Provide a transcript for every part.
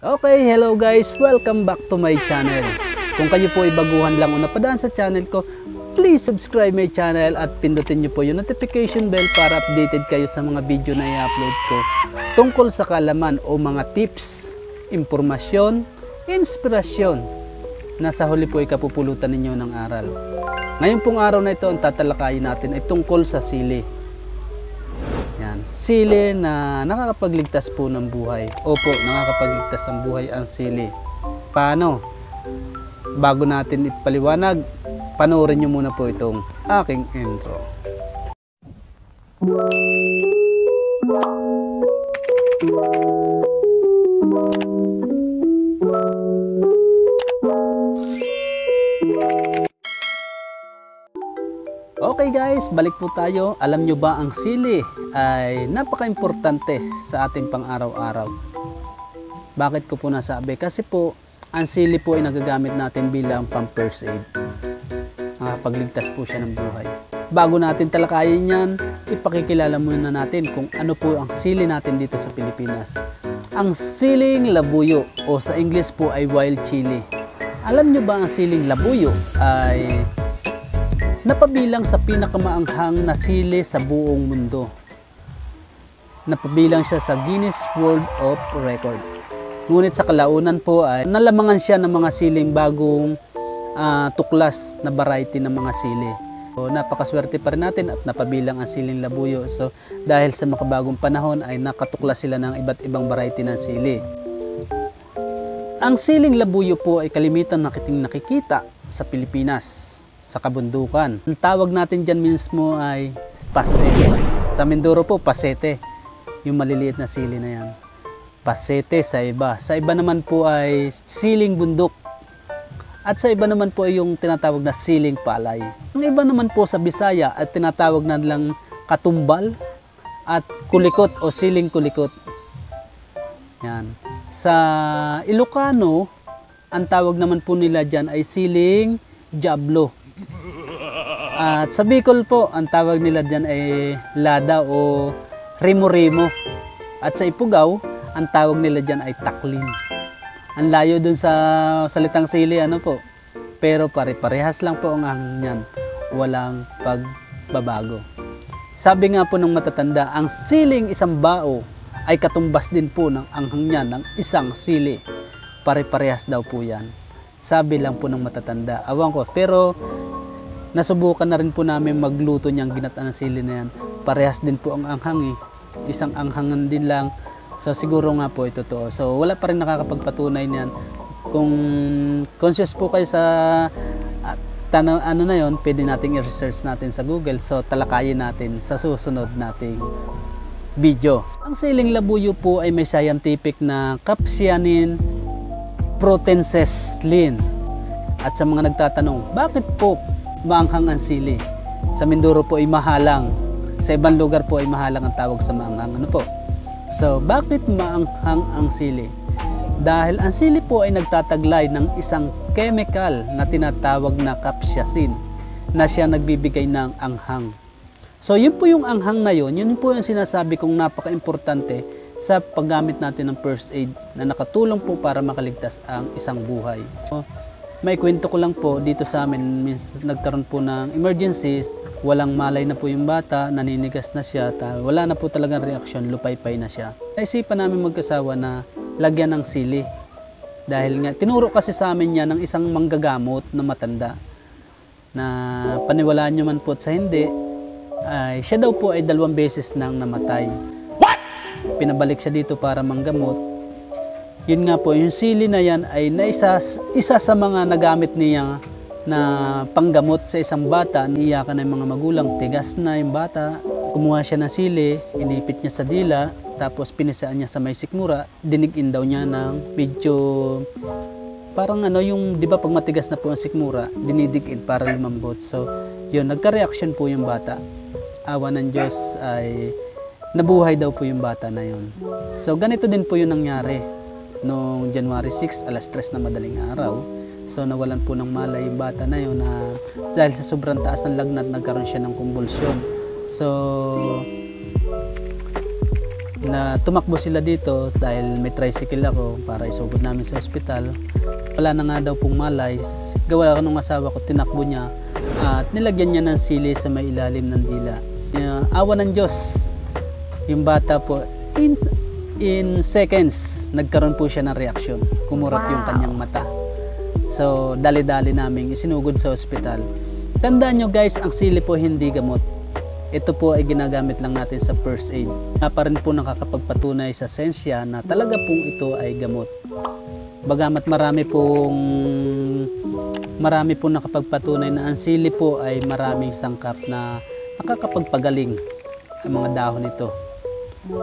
Okay, hello guys! Welcome back to my channel. Kung kayo po ay baguhan lang o napadaan sa channel ko, please subscribe my channel at pindutin nyo po yung notification bell para updated kayo sa mga video na i-upload ko tungkol sa kalaman o mga tips, impormasyon, inspirasyon na sa huli po ay kapupulutan ninyo ng aral. Ngayon pong araw na ito, ang tatalakayin natin ay tungkol sa sili. Sili na nakakapagligtas po ng buhay. Opo, nakakapagligtas ng buhay ang sili. Paano? Bago natin ipaliwanag, panoorin nyo muna po itong aking intro. Guys, balik po tayo. Alam nyo ba ang sili ay napaka-importante sa ating pang-araw-araw. Bakit ko po nasabi? Kasi po, ang sili po ay nagagamit natin bilang pang first aid. Nakapagligtas po siya ng buhay. Bago natin talakayin yan, ipakikilala muna natin kung ano po ang sili natin dito sa Pilipinas. Ang siling labuyo o sa English po ay wild chili. Alam nyo ba ang siling labuyo ay napabilang sa pinakamaanghang na sili sa buong mundo. Napabilang siya sa Guinness World of Record. Ngunit sa kalaunan po ay nalamangan siya ng mga siling bagong ah, tuklas na variety ng mga sili. So, napakaswerte pa rin natin at napabilang ang siling labuyo. So, dahil sa makabagong panahon ay nakatuklas sila ng iba't ibang variety ng sili. Ang siling labuyo po ay kalimitan nakiting nakikita sa Pilipinas sa kabundukan. Ang tawag natin dyan mismo ay pasete. Sa Mindoro po, pasete. Yung maliliit na sili na yan. Pasete sa iba. Sa iba naman po ay siling bundok. At sa iba naman po ay yung tinatawag na siling palay. Ang iba naman po sa Bisaya at tinatawag na lang katumbal at kulikot o siling kulikot. Yan. Sa Ilocano, ang tawag naman po nila dyan ay siling jablo. At sa Bicol po, ang tawag nila dyan ay lada o rimo-rimo. At sa Ipugaw, ang tawag nila dyan ay taklin. Ang layo dun sa salitang sili, ano po. Pero pare-parehas lang po ang anghang niyan. Walang pagbabago. Sabi nga po ng matatanda, ang siling isang bao ay katumbas din po ng anghang niya ng isang sili. Pare-parehas daw po yan. Sabi lang po ng matatanda. Awan ko. Pero nasubukan na rin po namin magluto niyang ginataan ng sili na yan. Parehas din po ang anghang eh. Isang anghangan din lang. So siguro nga po ito totoo. So wala pa rin nakakapagpatunay niyan. Kung conscious po kayo sa ah, tana, ano na yon, pwede nating i-research natin sa Google. So talakayin natin sa susunod nating video. Ang siling labuyo po ay may scientific na Capsianin protenseslin. At sa mga nagtatanong, bakit po maanghang ang sili? Sa Mindoro po ay mahalang. Sa ibang lugar po ay mahalang ang tawag sa maanghang. Ano po? So, bakit maanghang ang sili? Dahil ang sili po ay nagtataglay ng isang chemical na tinatawag na capsaicin na siya nagbibigay ng anghang. So, yun po yung anghang na yun, yun po yung sinasabi kong napaka-importante sa paggamit natin ng first aid na nakatulong po para makaligtas ang isang buhay. So, may kwento ko lang po dito sa amin, means nagkaroon po ng emergency, walang malay na po yung bata, naninigas na siya, wala na po talagang reaksyon, lupay-pay na siya. Naisipan namin magkasawa na lagyan ng sili. Dahil nga, tinuro kasi sa amin niya ng isang manggagamot na matanda na paniwalaan nyo man po sa hindi, ay siya daw po ay dalawang beses nang namatay. Pinabalik siya dito para manggamot. Yun nga po, yung sili na yan ay naisa, isa sa mga nagamit niya na panggamot sa isang bata. Iyakan na yung mga magulang, tigas na yung bata. Kumuha siya ng sili, inipit niya sa dila, tapos pinisaan niya sa may sikmura. Dinigin daw niya ng medyo parang ano yung, di ba pag matigas na po ang sikmura, dinidigin para lumambot. So, yun, nagka-reaction po yung bata. Awa ng Diyos ay nabuhay daw po yung bata na yun. So, ganito din po yung nangyari. Noong January 6, alas 3 na madaling araw, so nawalan po ng malay yung bata na yun na dahil sa sobrang taas ng lagnat, nagkaroon siya ng kumbulsyon. So, na tumakbo sila dito dahil may tricycle ako para isugod namin sa ospital. Wala na nga daw pong malays. Gawa ko nung asawa ko, tinakbo niya at nilagyan niya ng sili sa may ilalim ng dila. Uh, awa ng Diyos, yung bata po, in, in seconds, nagkaroon po siya ng reaksyon. Kumurap yung kanyang mata. So, dali-dali namin isinugod sa ospital. Tandaan nyo guys, ang sili po hindi gamot. Ito po ay ginagamit lang natin sa first aid. Nga pa rin po nakakapagpatunay sa sensya na talaga pong ito ay gamot. Bagamat marami pong marami pong nakapagpatunay na ang sili po ay maraming sangkap na nakakapagpagaling ang mga dahon nito.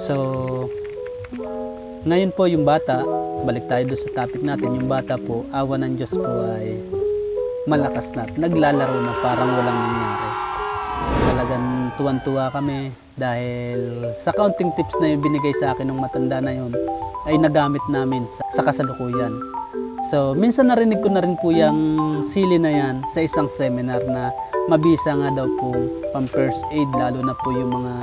So, ngayon po yung bata, balik tayo doon sa topic natin, yung bata po, awa ng Diyos po ay malakas na at naglalaro na parang walang nangyari. Talagang tuwan-tuwa kami dahil sa counting tips na yung binigay sa akin ng matanda na yun ay nagamit namin sa, sa kasalukuyan. So, minsan narinig ko na rin po yung sili na yan sa isang seminar na mabisa nga daw po pang first aid lalo na po yung mga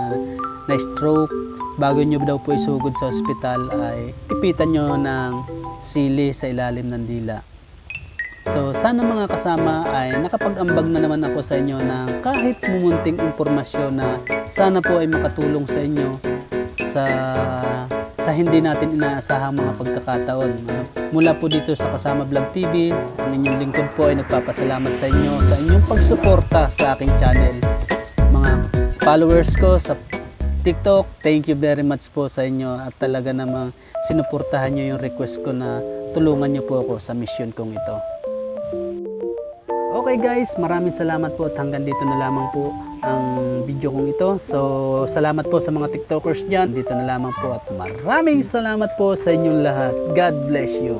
na-stroke bago nyo daw po isugod sa ospital ay ipitan nyo ng sili sa ilalim ng dila. So sana mga kasama ay nakapag-ambag na naman ako sa inyo ng kahit mumunting impormasyon na sana po ay makatulong sa inyo sa sa hindi natin inaasahang mga pagkakataon. Mula po dito sa Kasama Vlog TV, ang inyong lingkod po ay nagpapasalamat sa inyo sa inyong pagsuporta sa aking channel. Mga followers ko sa TikTok, thank you very much po sa inyo at talaga namang sinuportahan nyo yung request ko na tulungan nyo po ako sa mission kong ito. Okay guys, maraming salamat po at hanggang dito na lamang po ang video kong ito. So, salamat po sa mga TikTokers dyan. Dito na lamang po at maraming salamat po sa inyong lahat. God bless you.